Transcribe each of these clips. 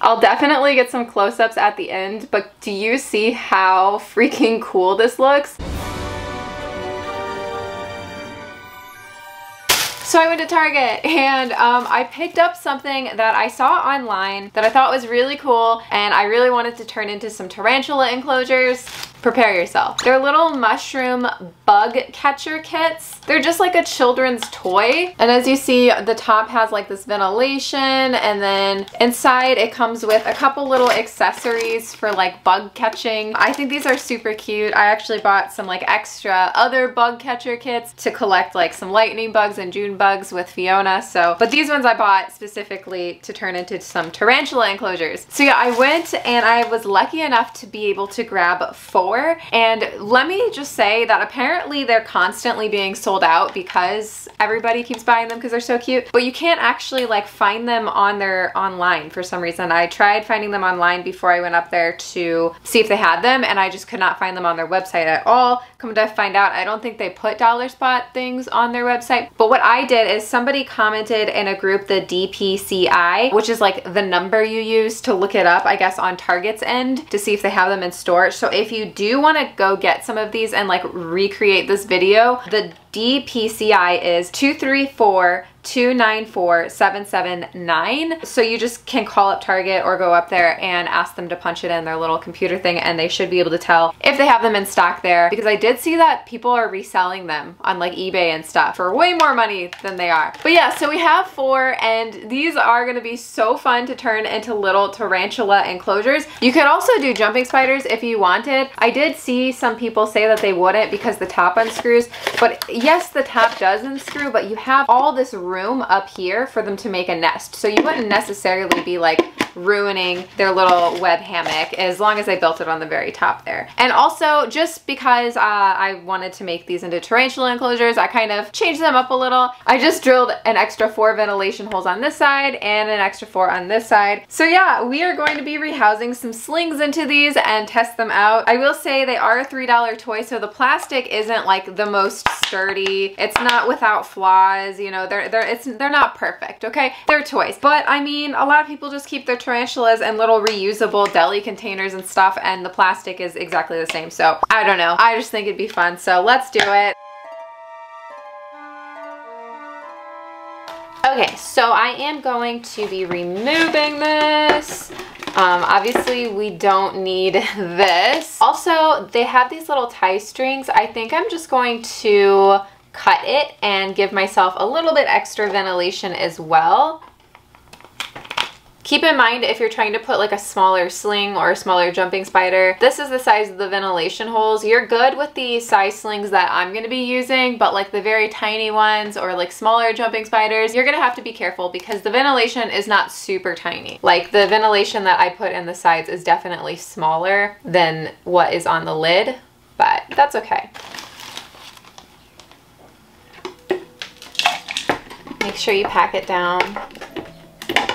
I'll definitely get some close-ups at the end, but do you see how freaking cool this looks? So I went to Target and um, I picked up something that I saw online that I thought was really cool and I really wanted to turn into some tarantula enclosures prepare yourself. They're little mushroom bug catcher kits. They're just like a children's toy. And as you see, the top has like this ventilation and then inside it comes with a couple little accessories for like bug catching. I think these are super cute. I actually bought some like extra other bug catcher kits to collect like some lightning bugs and June bugs with Fiona. So, but these ones I bought specifically to turn into some tarantula enclosures. So yeah, I went and I was lucky enough to be able to grab four and let me just say that apparently they're constantly being sold out because everybody keeps buying them because they're so cute. But you can't actually like find them on their online for some reason. I tried finding them online before I went up there to see if they had them and I just could not find them on their website at all. Come to find out, I don't think they put dollar spot things on their website. But what I did is somebody commented in a group, the DPCI, which is like the number you use to look it up, I guess, on Target's end to see if they have them in store. So if you do want to go get some of these and like recreate this video, the DPCI is 234 294-779. So you just can call up Target or go up there and ask them to punch it in their little computer thing and they should be able to tell if they have them in stock there because I did see that people are reselling them on like eBay and stuff for way more money than they are. But yeah, so we have four and these are gonna be so fun to turn into little tarantula enclosures. You could also do jumping spiders if you wanted. I did see some people say that they wouldn't because the top unscrews, but yes, the top does unscrew, but you have all this room up here for them to make a nest. So you wouldn't necessarily be like ruining their little web hammock as long as I built it on the very top there. And also just because uh, I wanted to make these into tarantula enclosures, I kind of changed them up a little. I just drilled an extra four ventilation holes on this side and an extra four on this side. So yeah, we are going to be rehousing some slings into these and test them out. I will say they are a $3 toy, so the plastic isn't like the most sturdy. It's not without flaws, you know, they're, they're, it's, they're not perfect, okay? They're toys. But I mean, a lot of people just keep their tarantulas and little reusable deli containers and stuff and the plastic is exactly the same. So I don't know. I just think it'd be fun. So let's do it. Okay, so I am going to be removing this. Um, obviously, we don't need this. Also, they have these little tie strings. I think I'm just going to cut it and give myself a little bit extra ventilation as well. Keep in mind if you're trying to put like a smaller sling or a smaller jumping spider, this is the size of the ventilation holes. You're good with the size slings that I'm gonna be using, but like the very tiny ones or like smaller jumping spiders, you're gonna have to be careful because the ventilation is not super tiny. Like the ventilation that I put in the sides is definitely smaller than what is on the lid, but that's okay. Make sure you pack it down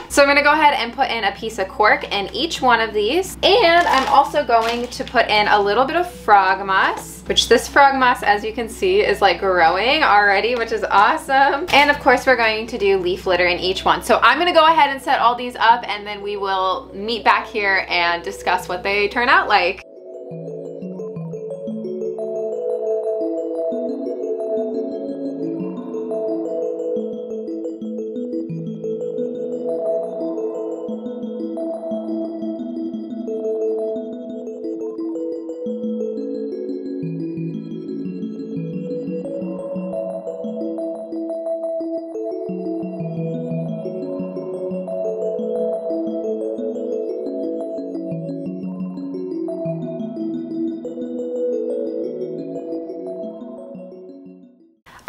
so I'm gonna go ahead and put in a piece of cork in each one of these. And I'm also going to put in a little bit of frog moss, which this frog moss, as you can see, is like growing already, which is awesome. And of course, we're going to do leaf litter in each one. So I'm gonna go ahead and set all these up and then we will meet back here and discuss what they turn out like.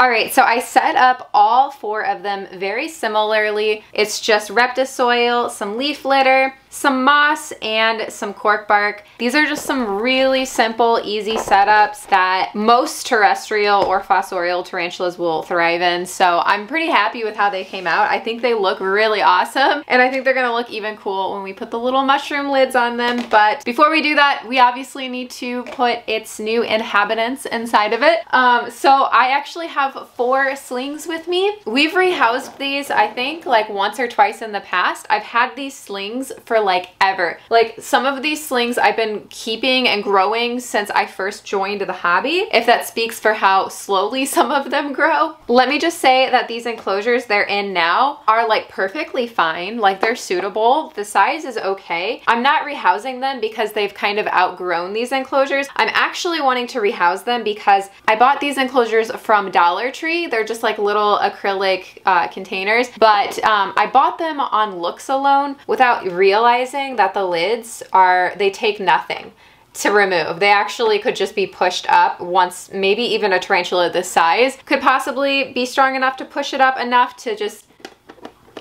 All right, so I set up all four of them very similarly. It's just Reptisoil, some leaf litter, some moss and some cork bark. These are just some really simple, easy setups that most terrestrial or fossorial tarantulas will thrive in. So I'm pretty happy with how they came out. I think they look really awesome and I think they're gonna look even cool when we put the little mushroom lids on them. But before we do that, we obviously need to put its new inhabitants inside of it. Um, so I actually have four slings with me me. We've rehoused these, I think, like once or twice in the past. I've had these slings for like ever. Like some of these slings I've been keeping and growing since I first joined the hobby, if that speaks for how slowly some of them grow. Let me just say that these enclosures they're in now are like perfectly fine. Like they're suitable. The size is okay. I'm not rehousing them because they've kind of outgrown these enclosures. I'm actually wanting to rehouse them because I bought these enclosures from Dollar Tree. They're just like little acrylic uh, containers, but um, I bought them on looks alone without realizing that the lids are, they take nothing to remove. They actually could just be pushed up once, maybe even a tarantula this size could possibly be strong enough to push it up enough to just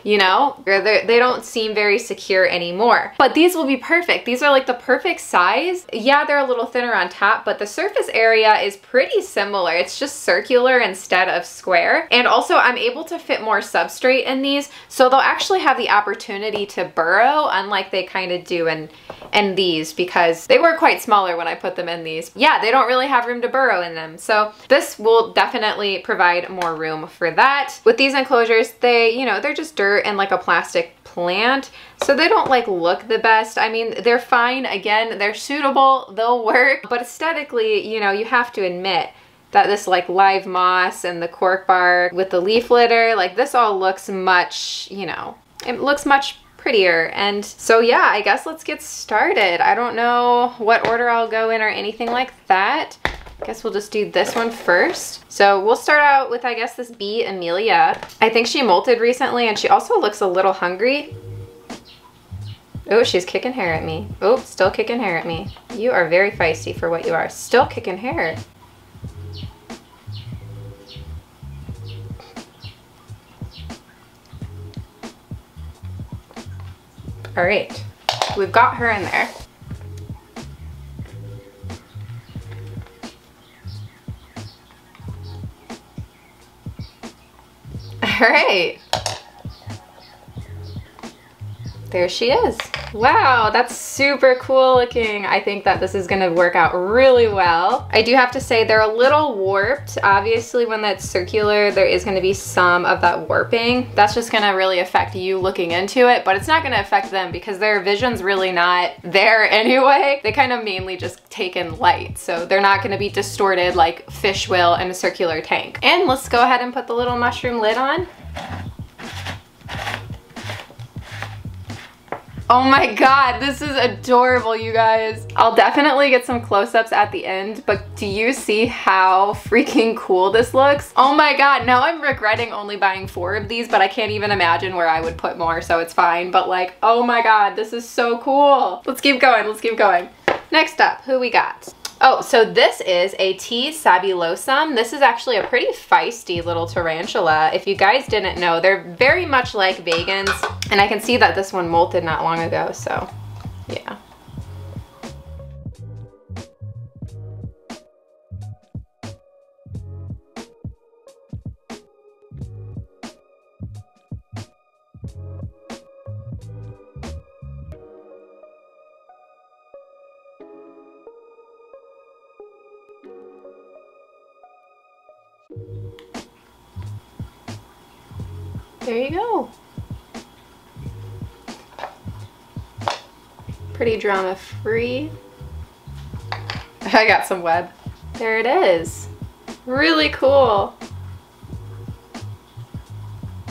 you know? They don't seem very secure anymore. But these will be perfect. These are like the perfect size. Yeah, they're a little thinner on top, but the surface area is pretty similar. It's just circular instead of square. And also I'm able to fit more substrate in these, so they'll actually have the opportunity to burrow, unlike they kind of do in, in these, because they were quite smaller when I put them in these. Yeah, they don't really have room to burrow in them. So this will definitely provide more room for that. With these enclosures, they, you know, they're just dirt and like a plastic plant. So they don't like look the best. I mean, they're fine. Again, they're suitable, they'll work, but aesthetically, you know, you have to admit that this like live moss and the cork bark with the leaf litter, like this all looks much, you know, it looks much prettier. And so yeah, I guess let's get started. I don't know what order I'll go in or anything like that. I guess we'll just do this one first. So we'll start out with, I guess, this B. emilia. I think she molted recently and she also looks a little hungry. Oh, she's kicking hair at me. Oh, still kicking hair at me. You are very feisty for what you are. Still kicking hair. All right, we've got her in there. All right. There she is. Wow, that's super cool looking. I think that this is gonna work out really well. I do have to say they're a little warped. Obviously when that's circular, there is gonna be some of that warping. That's just gonna really affect you looking into it, but it's not gonna affect them because their vision's really not there anyway. They kind of mainly just take in light. So they're not gonna be distorted like fish will in a circular tank. And let's go ahead and put the little mushroom lid on. Oh my god, this is adorable, you guys. I'll definitely get some close-ups at the end, but do you see how freaking cool this looks? Oh my god, now I'm regretting only buying four of these, but I can't even imagine where I would put more, so it's fine. But like, oh my god, this is so cool. Let's keep going, let's keep going. Next up, who we got? Oh, so this is a T. sabulosum. This is actually a pretty feisty little tarantula. If you guys didn't know, they're very much like vagans. And I can see that this one molted not long ago, so yeah. There you go. Pretty drama free. I got some web. There it is. Really cool.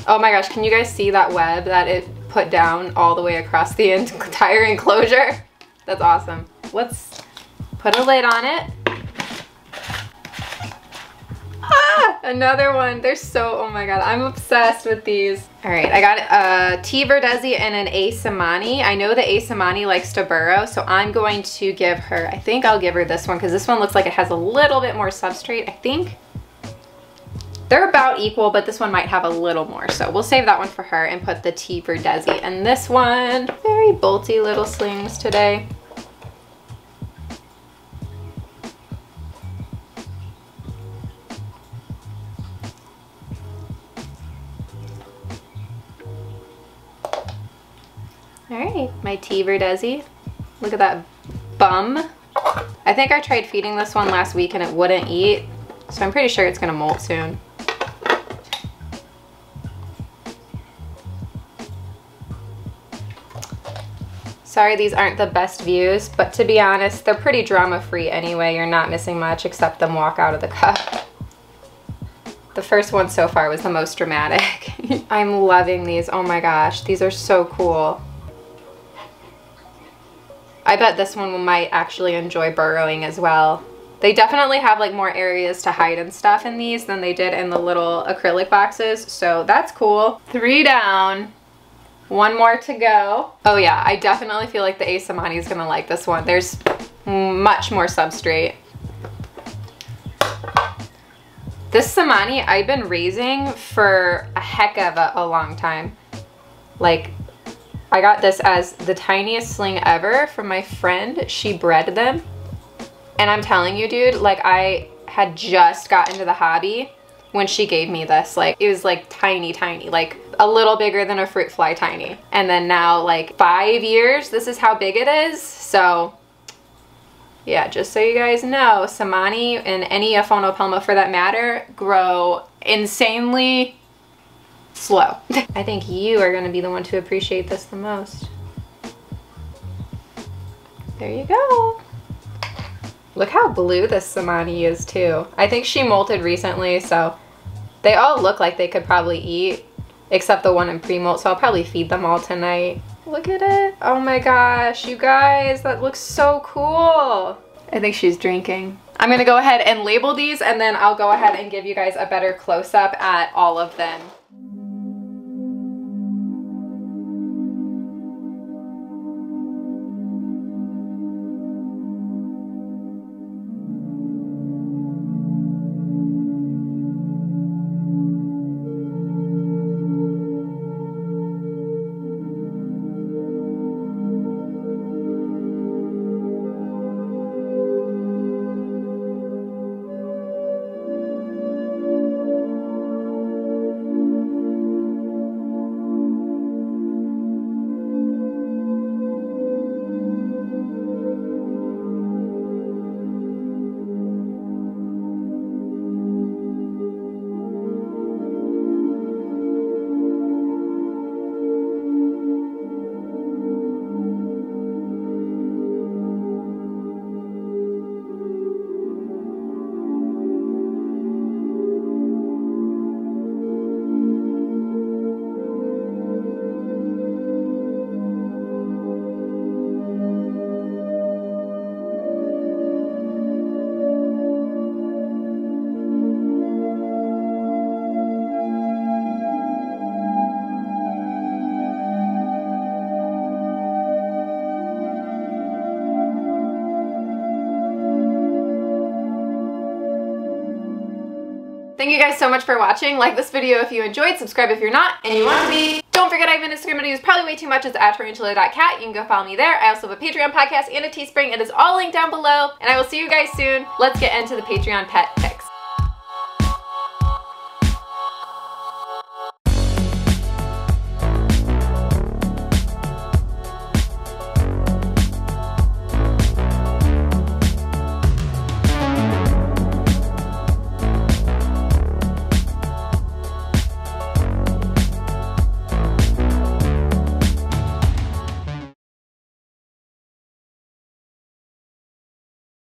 Oh my gosh, can you guys see that web that it put down all the way across the entire enclosure? That's awesome. Let's put a lid on it. Another one. They're so, oh my god, I'm obsessed with these. All right, I got a T. verdezi and an A. seemanni. I know that A. seemanni likes to burrow, so I'm going to give her, I think I'll give her this one because this one looks like it has a little bit more substrate, I think. They're about equal, but this one might have a little more. So we'll save that one for her and put the T. verdezi And this one. Very bolty little slings today. my tea. Look at that bum. I think I tried feeding this one last week and it wouldn't eat, so I'm pretty sure it's gonna molt soon. Sorry these aren't the best views, but to be honest, they're pretty drama-free anyway. You're not missing much except them walk out of the cup. The first one so far was the most dramatic. I'm loving these. Oh my gosh, these are so cool. I bet this one might actually enjoy burrowing as well. They definitely have like more areas to hide and stuff in these than they did in the little acrylic boxes. So that's cool. Three down. One more to go. Oh yeah, I definitely feel like the A. seemanni is gonna like this one. There's much more substrate. This seemanni I've been raising for a heck of a, a long time. Like, I got this as the tiniest sling ever from my friend. She bred them. And I'm telling you, dude, like I had just got into the hobby when she gave me this. Like, it was like tiny, tiny, like a little bigger than a fruit fly tiny. And then now, like five years, this is how big it is. So yeah, just so you guys know, seemanni and any Aphonopelma for that matter grow insanely slow. I think you are gonna be the one to appreciate this the most. There you go. Look how blue this seemanni is too. I think she molted recently, so they all look like they could probably eat, except the one in pre-molt, so I'll probably feed them all tonight. Look at it. Oh my gosh, you guys, that looks so cool. I think she's drinking. I'm gonna go ahead and label these and then I'll go ahead and give you guys a better close-up at all of them. Thank you guys so much for watching. Like this video if you enjoyed, subscribe if you're not, and you want to be. Don't forget I have an Instagram I use probably way too much. It's at tarantula.kat. You can go follow me there. I also have a Patreon podcast and a Teespring. It is all linked down below. And I will see you guys soon. Let's get into the Patreon pet.